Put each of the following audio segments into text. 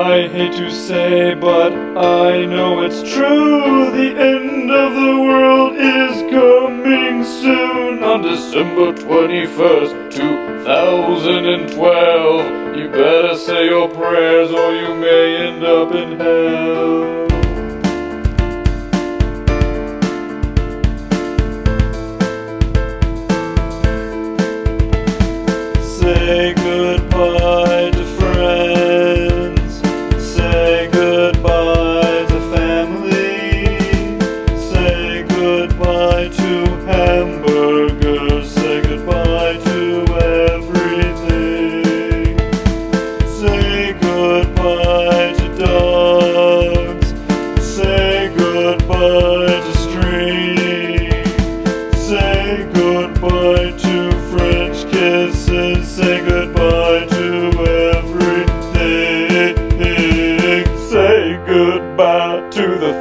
I hate to say, but I know it's true. The end of the world is coming soon. On December 21st, 2012. You better say your prayers or you may end up in hell. Say goodbye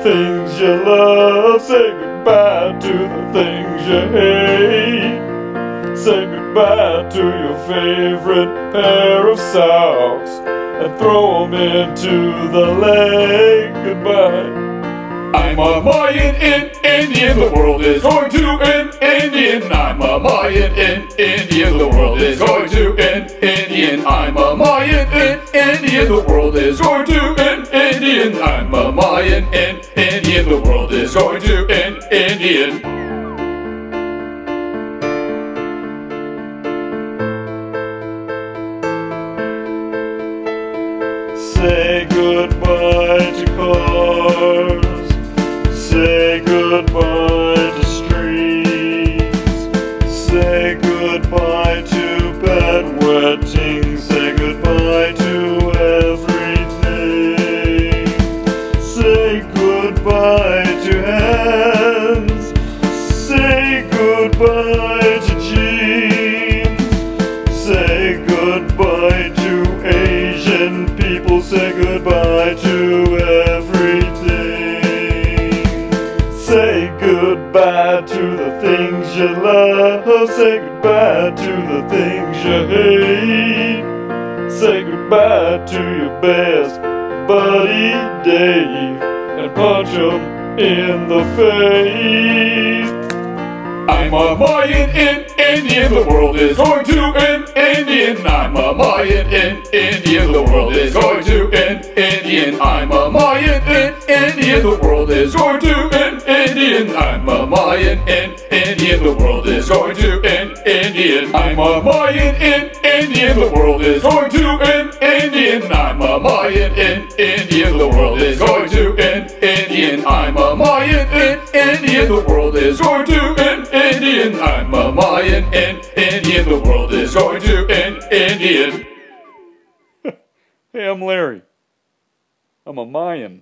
things you love. Say goodbye to the things you hate. Say goodbye to your favorite pair of socks and throw them into the lake. Goodbye. I'm a Mayan in Indian, the world is going to end Indian. I'm a Mayan in Indian, the world is going to end Indian. I'm a Mayan in Indian, the world is going to end Indian. I'm a Mayan in Indian, the world is going to end Indian. Say goodbye to cars. Say goodbye to streets. Say goodbye goodbye to the things you love. Oh, say goodbye to the things you hate. Say goodbye to your best buddy Dave and punch him in the face. I'm a Mayan in Indian, the world is going to end Indian. I'm a Mayan in Indian, the world is going to end Indian. I'm a Mayan in Indian, the world is going to Mayan in Indian, the world is going to end Indian. I'm a Mayan in Indian, the world is going to end Indian. I'm a Mayan in Indian, the world is going to end Indian. I'm a Mayan in Indian, the world is going to end Indian. I'm a Mayan in Indian, the world is going to end Indian. hey, I'm Larry. I'm a Mayan.